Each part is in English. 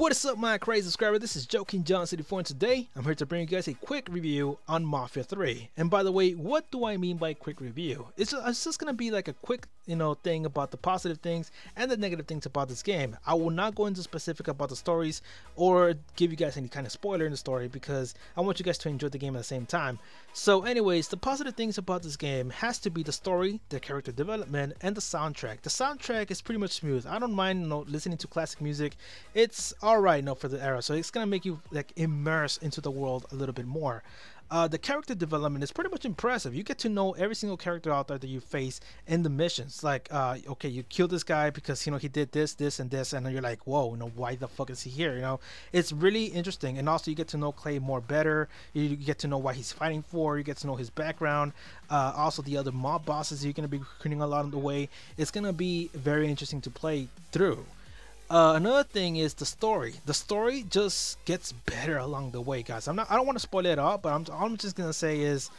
What is up my crazy subscriber, this is Joekinggiant74 and today I'm here to bring you guys a quick review on Mafia 3. And by the way, what do I mean by quick review? It's just, it's just gonna be like a quick you know thing about the positive things and the negative things about this game. I will not go into specific about the stories or give you guys any kind of spoiler in the story because I want you guys to enjoy the game at the same time. So anyways, the positive things about this game has to be the story, the character development, and the soundtrack. The soundtrack is pretty much smooth. I don't mind you know, listening to classic music. It's alright enough for the era, so it's gonna make you like immerse into the world a little bit more. Uh, the character development is pretty much impressive. You get to know every single character out there that you face in the missions. Like, uh, okay, you kill this guy because you know he did this, this, and this, and then you're like, whoa, you know, why the fuck is he here? You know, it's really interesting. And also, you get to know Clay more better. You get to know why he's fighting for. You get to know his background. Uh, also, the other mob bosses you're gonna be recruiting along the way. It's gonna be very interesting to play through. Uh, another thing is the story. The story just gets better along the way, guys. I'm not. I don't want to spoil it all, but I'm. All I'm just gonna say is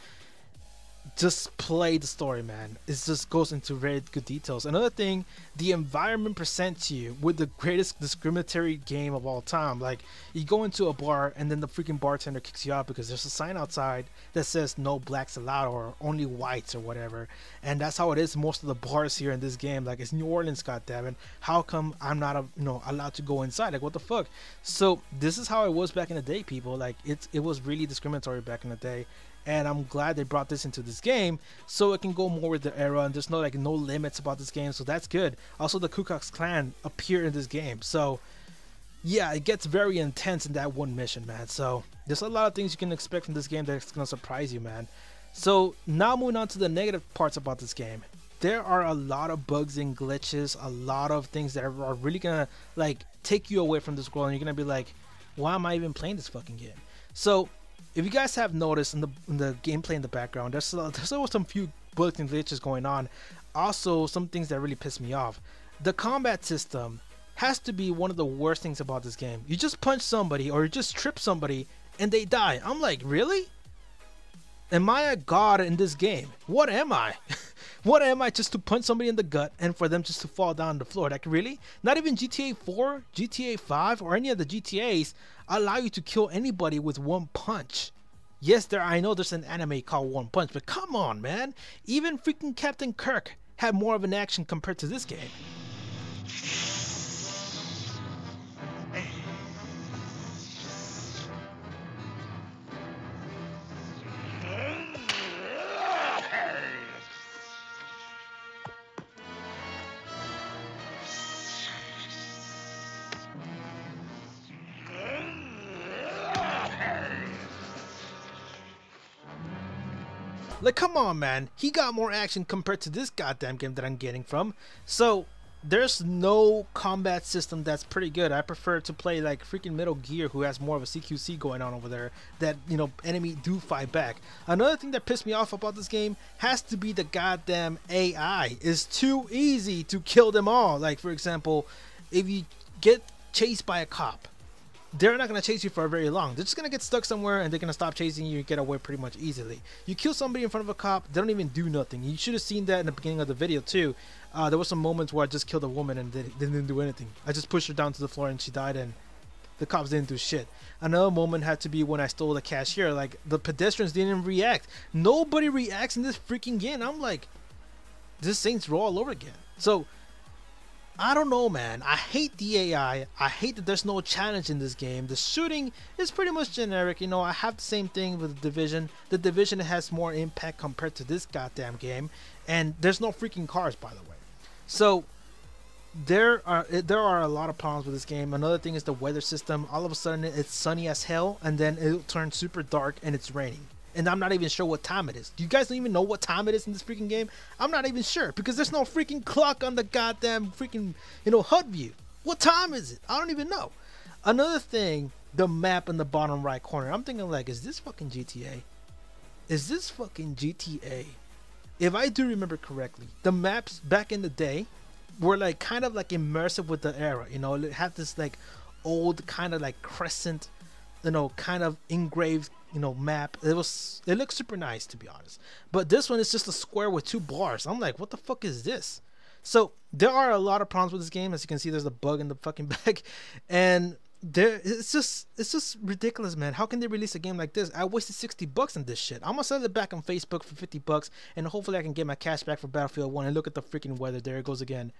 just play the story, man. It just goes into very good details. Another thing, the environment presents you with the greatest discriminatory game of all time. Like you go into a bar and then the freaking bartender kicks you out because there's a sign outside that says no blacks allowed or only whites or whatever. And that's how it is most of the bars here in this game. Like it's New Orleans, goddammit. How come I'm not a, you know allowed to go inside? Like what the fuck? So this is how it was back in the day, people. Like it's it was really discriminatory back in the day and I'm glad they brought this into this game so it can go more with the era and there's no like no limits about this game so that's good. Also the Ku Klux Klan appear in this game so yeah it gets very intense in that one mission man. So there's a lot of things you can expect from this game that's gonna surprise you man. So now moving on to the negative parts about this game. There are a lot of bugs and glitches a lot of things that are really gonna like take you away from this world and you're gonna be like why am I even playing this fucking game? So if you guys have noticed in the in the gameplay in the background, there's uh, there's always some few bugs and glitches going on. Also, some things that really piss me off. The combat system has to be one of the worst things about this game. You just punch somebody or you just trip somebody and they die. I'm like, really? Am I a god in this game? What am I? what am I just to punch somebody in the gut and for them just to fall down the floor? Like really? Not even GTA 4, GTA 5, or any of the GTAs allow you to kill anybody with one punch. Yes, there I know there's an anime called One Punch, but come on, man. Even freaking Captain Kirk had more of an action compared to this game. Like, come on, man. He got more action compared to this goddamn game that I'm getting from. So, there's no combat system that's pretty good. I prefer to play like freaking Metal Gear, who has more of a CQC going on over there. That you know, enemy do fight back. Another thing that pissed me off about this game has to be the goddamn AI. It's too easy to kill them all. Like for example, if you get chased by a cop, they're not gonna chase you for very long. They're just gonna get stuck somewhere and they're gonna stop chasing you and get away pretty much easily. You kill somebody in front of a cop, they don't even do nothing. You should have seen that in the beginning of the video too. Uh, there was some moments where I just killed a woman and they, they didn't do anything. I just pushed her down to the floor and she died and the cops didn't do shit. Another moment had to be when I stole the cashier. Like the pedestrians didn't react. Nobody reacts in this freaking game. I'm like, this Saints Row all over again. So I don't know, man. I hate the AI. I hate that there's no challenge in this game. The shooting is pretty much generic. You know, I have the same thing with the Division. The Division has more impact compared to this goddamn game, and there's no freaking cars, by the way. So there are eh, there are a lot of problems with this game. Another thing is the weather system. All of a sudden, it's sunny as hell, and then it'll turn super dark and it's raining and I'm not even sure what time it is. Do you guys even know what time it is in this freaking game? I'm not even sure because there's no freaking clock on the goddamn freaking you know HUD view. What time is it? I don't even know. Another thing, the map in the bottom right corner. I'm thinking like, is this fucking GTA? Is this fucking GTA? If I do remember correctly, the maps back in the day were like kind of like immersive with the era. You know, it had this like old kind of like crescent, you know, kind of engraved you know map. It was it looks super nice to be honest. But this one is just a square with two bars. I'm like, what the fuck is this? So there are a lot of problems with this game. As you can see, there's a bug in the fucking back, and there it's just it's just ridiculous man how can they release a game like this i wasted 60 bucks on this shit i'm gonna sell it back on facebook for 50 bucks and hopefully i can get my cash back for battlefield 1 and look at the freaking weather there it goes again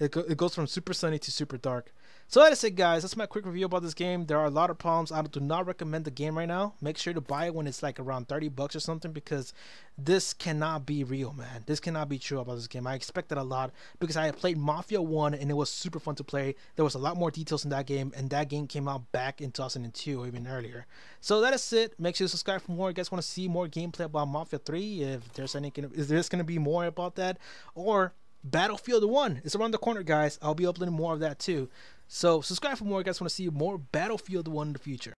it, go, it goes from super sunny to super dark. So that is it, guys. That's my quick review about this game. There are a lot of problems. I do not recommend the game right now. Make sure to buy it when it's like around 30 bucks or something because this cannot be real, man. This cannot be true about this game. I expected a lot because I played Mafia 1 and it was super fun to play. There was a lot more details in that game and that game came out back in 2002 or even earlier. So that is it. Make sure to subscribe for more. You guys want to see more gameplay about Mafia 3? If there's any, is there's going to be more about that? Or Battlefield 1 is around the corner, guys. I'll be uploading more of that too. So subscribe for more. You guys want to see more Battlefield 1 in the future.